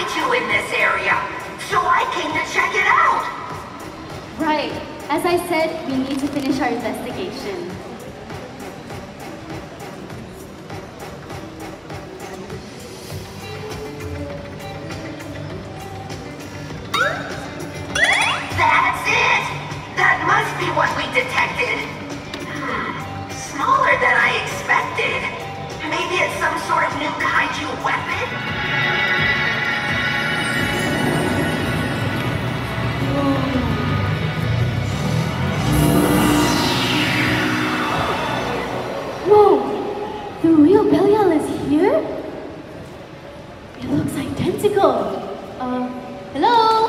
kaiju in this area, so I came to check it out. Right. As I said, we need to finish our investigation. Uh, hello?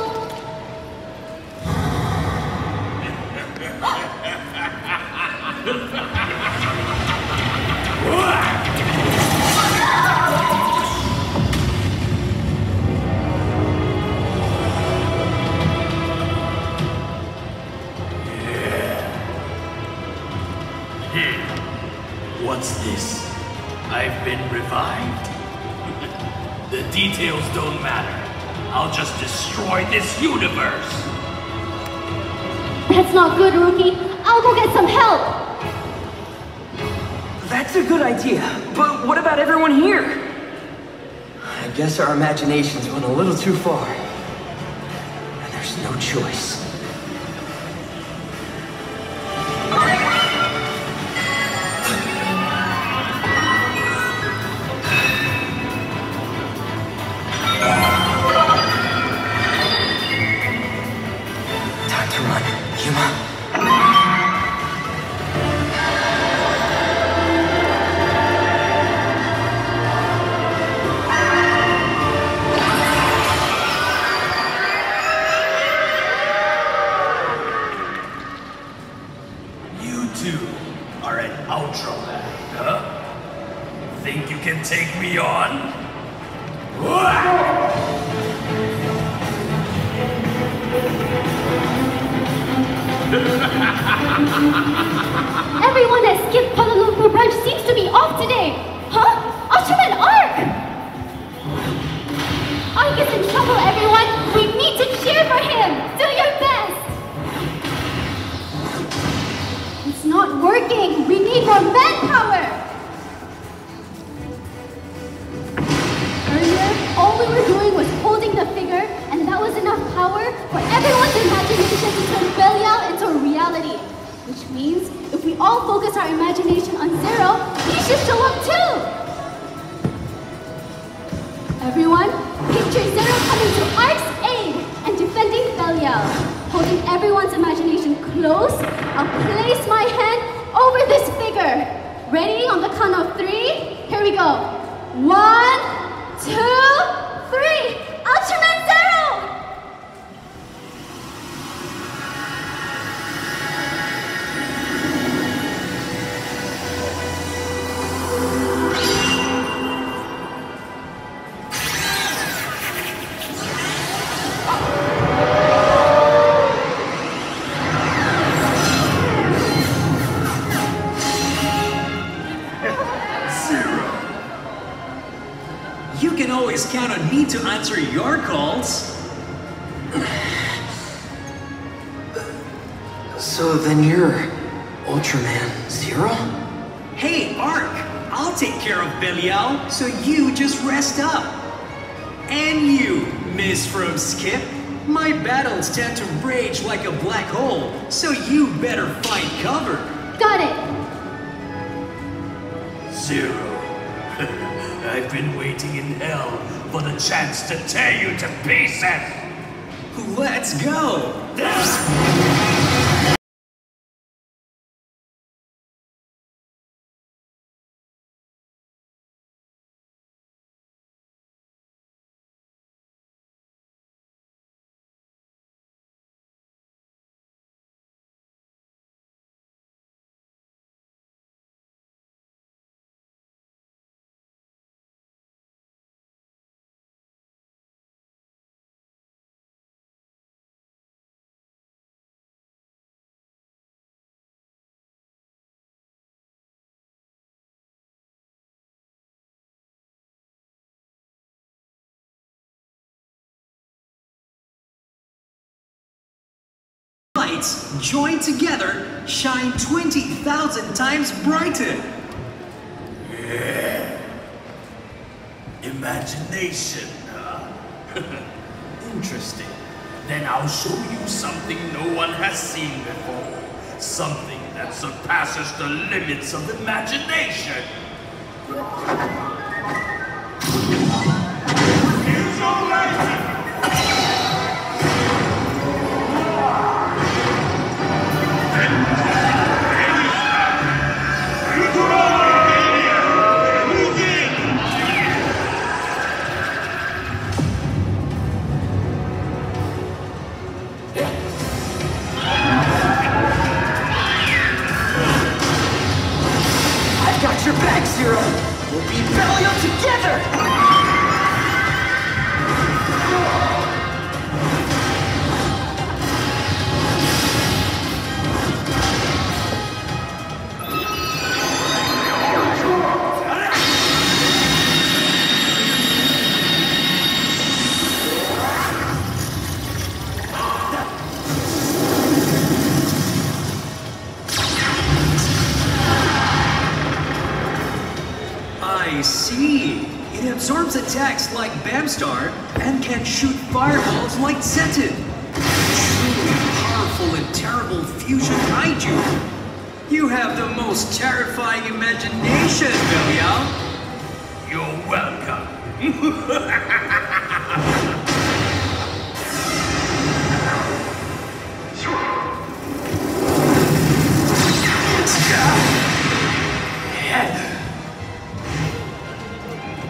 What's this? I've been revived? the details don't matter. I'll just destroy this universe. That's not good, Rookie. I'll go get some help. That's a good idea, but what about everyone here? I guess our imaginations went a little too far. And there's no choice. If we all focus our imagination on Zero, he should show up too! Everyone, picture Zero coming to Arc's aid and defending Belial. Holding everyone's imagination close, I'll place my hand over this figure. Ready on the count of three? Here we go. One, two, three! You can always count on me to answer your calls. So then you're Ultraman Zero? Hey, Arc, I'll take care of Belial, so you just rest up. And you, Miss from Skip, my battles tend to rage like a black hole, so you better find cover. Got it! Zero. I've been waiting in hell for the chance to tear you to pieces. Let's go! Lights, joined together, shine 20,000 times brighter. Imagination, huh? Interesting. Then I'll show you something no one has seen before. Something that surpasses the limits of imagination. And shoot fireballs like Zetton. Truly powerful and terrible fusion kaiju. You have the most terrifying imagination, Belial. You're welcome.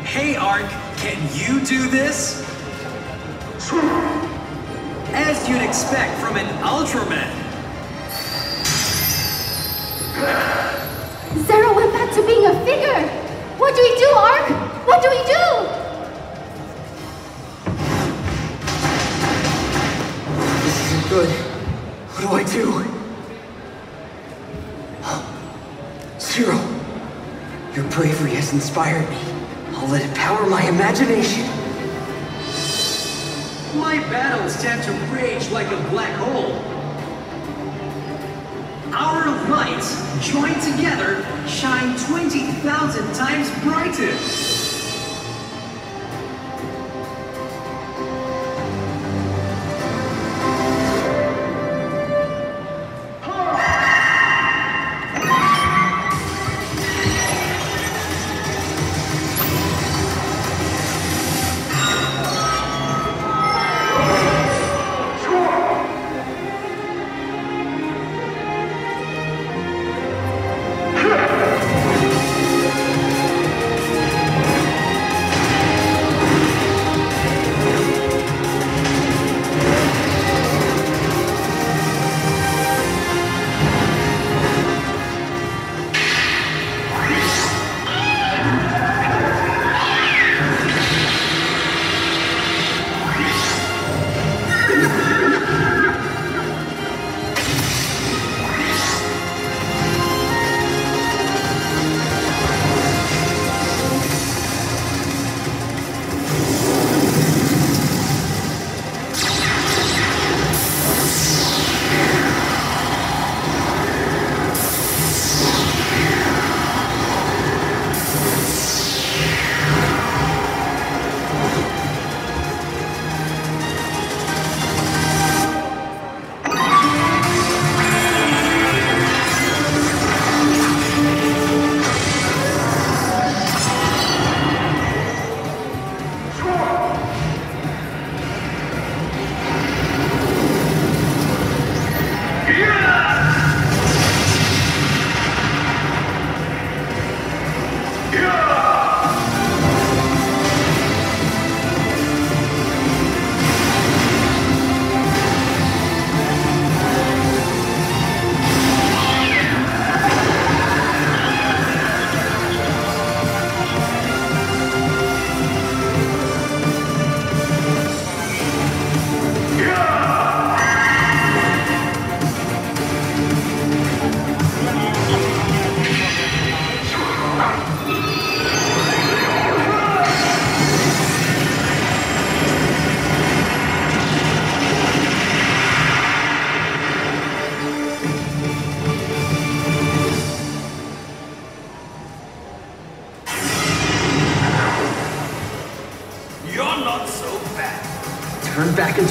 Hey, Arc, can you do this? As you'd expect from an Ultraman. Zero went back to being a figure! What do we do, Arc? What do we do? This isn't good. What do I do? Zero, your bravery has inspired me. I'll let it power my imagination. My battles tend to rage like a black hole. Our lights, joined together, shine 20,000 times brighter.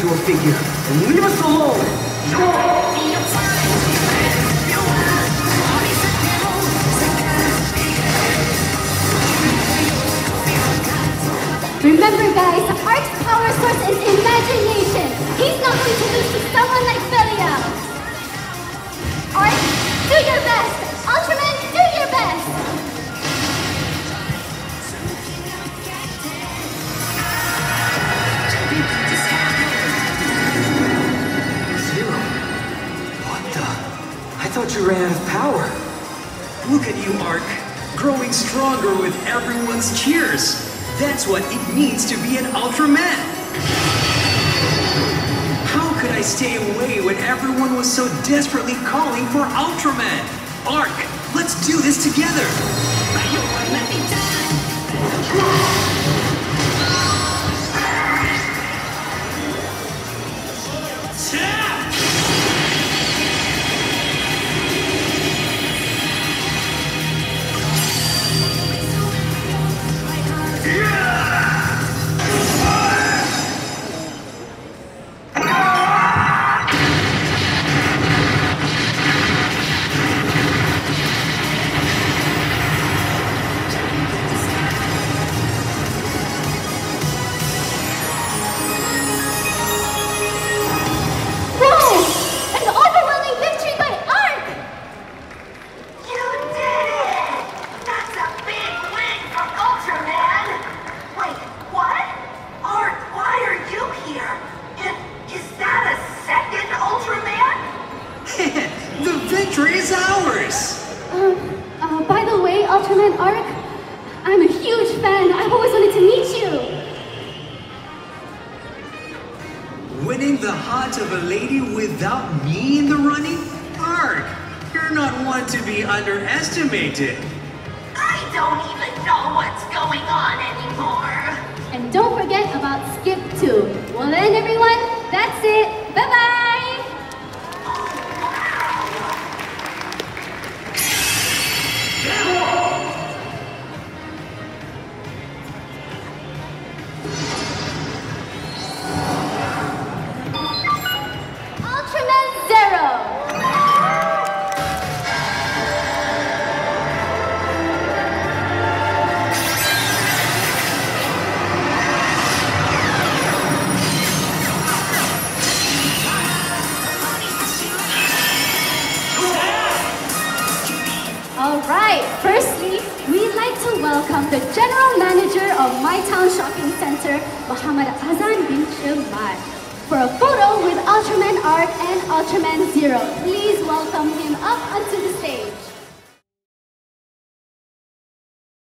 A figure and leave us alone. Remember guys, Arc's power source is imagination. He's not going to lose to someone like Belial. Arc, do your best. Thought you ran out of power. Look at you, Arc. Growing stronger with everyone's cheers. That's what it means to be an Ultraman. How could I stay away when everyone was so desperately calling for Ultraman? Arc, let's do this together. I'm a huge fan. I've always wanted to meet you. Winning the heart of a lady without me in the running? Arc, you're not one to be underestimated. I don't even know what's going on anymore. And don't forget about Skip too. Well then, everyone, that's it. Bye bye the General Manager of MyTOWN Shopping Center, Muhammad Azan bin Shilmar, for a photo with Ultraman Arc and Ultraman Zero. Please welcome him up onto the